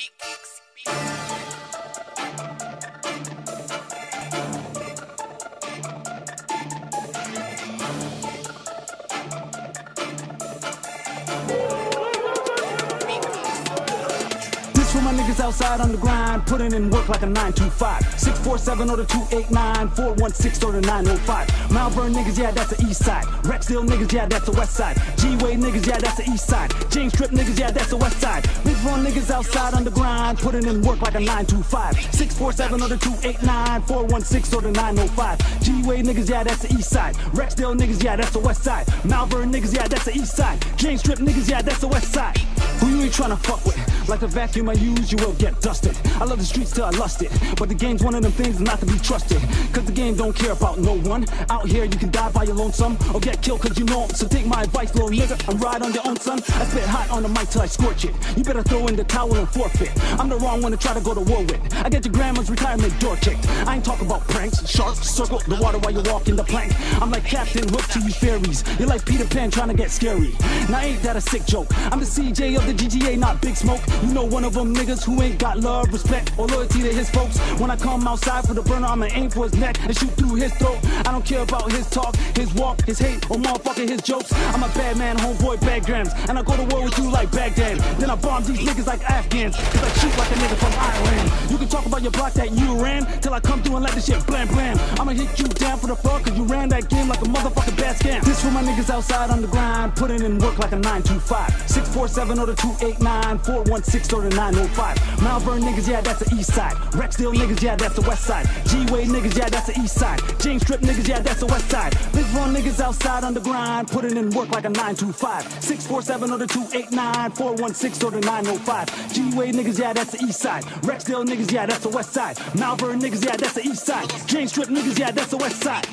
This for my niggas outside on the grind, putting in work like a 925. 647 or the 289, 416 or the 905. Malvern niggas, yeah, that's the east side. Rexdale niggas, yeah, that's the west side. G-Way niggas, yeah, that's the east side. James Strip niggas, yeah, that's the west side. Big for niggas outside on the grind, putting in work like a 925. 647 or the 289, 416 or the 905. G-Way niggas, yeah, that's the east side. Rexdale niggas, yeah, that's the west side. Malvern niggas, yeah, that's the east side. James Strip niggas, yeah, that's the west side. Who you ain't tryna fuck with? Like the vacuum I use, you will get dusted. I love the streets till I lust it. But the game's one of them things not to be trusted. Cause the game don't care about no one. Out here, you can die by your lonesome or get killed cause you know. So take my advice, little nigga, and ride on your own son. I spit hot on the mic till I scorch it. You better throw in the towel and forfeit. I'm the wrong one to try to go to war with. I get your grandma's retirement door kicked. I ain't talking about pranks, sharks, circle the water while you walk in the plank. I'm like Captain Hook to you fairies. You're like Peter Pan trying to get scary. Now ain't that a sick joke? I'm the CJ of the GTA, not Big Smoke. You know one of them niggas who ain't got love, respect, or loyalty to his folks. When I come outside for the burner, I'ma aim for his neck and shoot through his throat. I don't care about his talk, his walk, his hate, or motherfucking his jokes. I'm a bad man, homeboy, bad grams. And I go to war with you like Baghdad. Then I bomb these niggas like Afghans. Cause I shoot like a nigga from Iran. You can talk about your block that you ran till I come through and let this shit blam blam. I'ma hit you down for the fuck cause you ran that game like a motherfucking bad scam. This for my niggas outside on the grind, putting in work like a 925. 647 or the 289, 416 or the 905. Malvern niggas, yeah, that's the east side. Rexdale niggas, yeah, that's the west side. G-Way niggas, yeah, that's the east side. James Strip niggas, yeah, that's the west side. Big Run niggas outside on the grind, putting in work like a 925. 647 or the 289, 416 or the 905. G-Way niggas, yeah, that's the east side. Rexdale niggas, yeah, that's the west side. Malvern niggas, yeah, that's the east side. James Strip niggas, yeah, that's the west side.